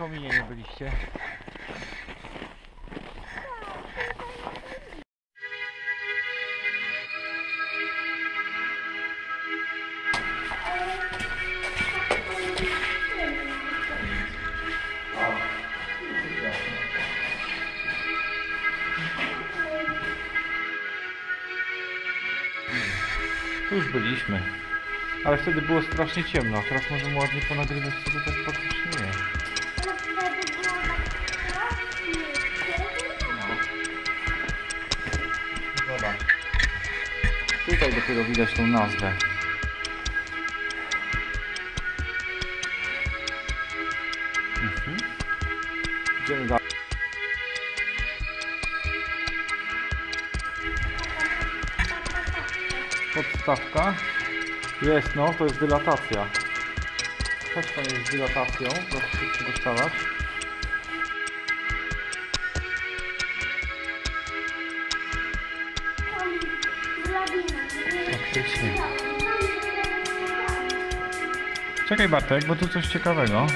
kominie nie byliście. Już byliśmy. Ale wtedy było strasznie ciemno, teraz możemy ładnie ponagrywać to tak faktycznie Tutaj dopiero widać tą nazwę. Mhm. Idziemy dalej. Podstawka. Jest, no, to jest dylatacja. Też to jest z dylatacją, proszę się przygotować. Faktycznie. Czekaj Bartek, bo tu coś ciekawego.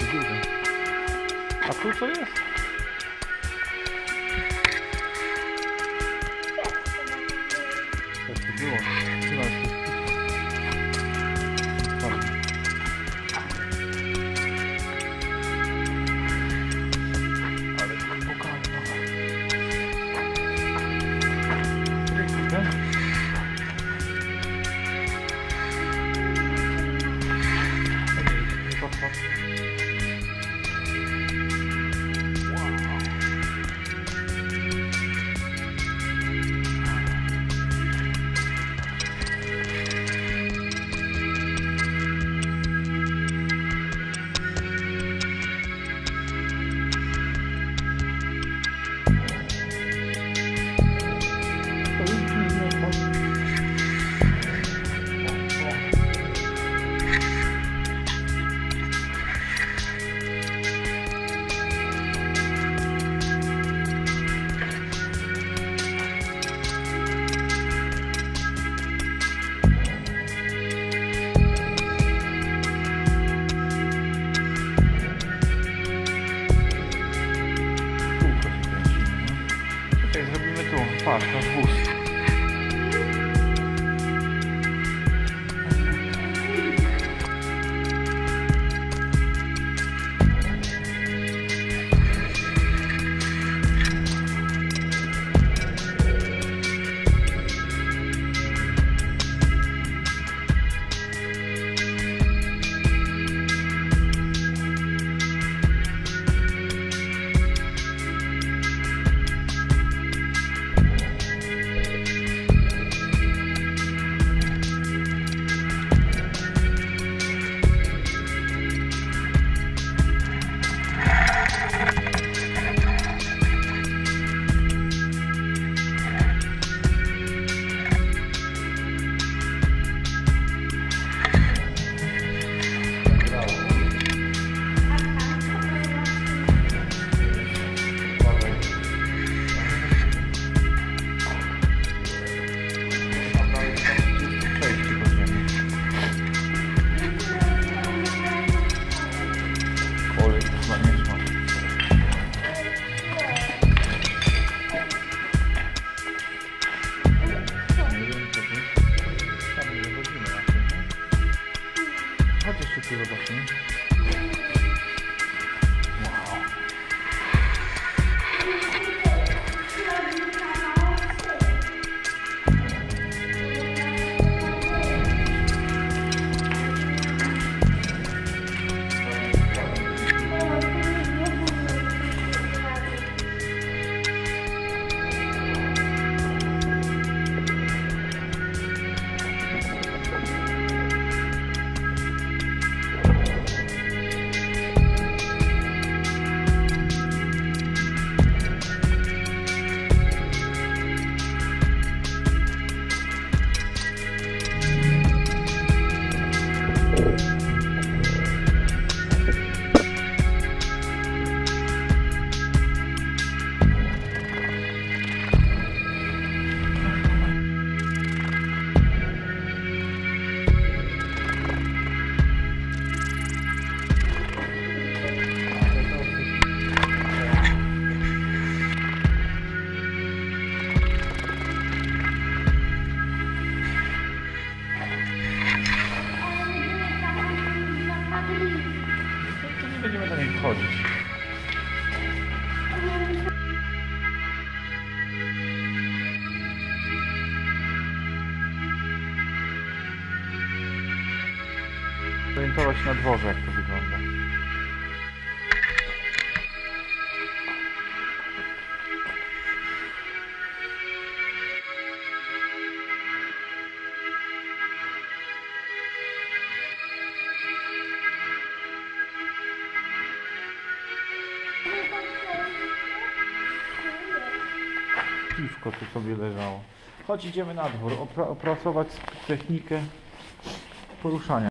Do. A tu co jest? É churrasco, nas. Chodź jeszcze chodzić. Zorientować się na dworze, jak to Piwko tu sobie leżało. Chodź, idziemy na dwór, opra- opracować technikę poruszania.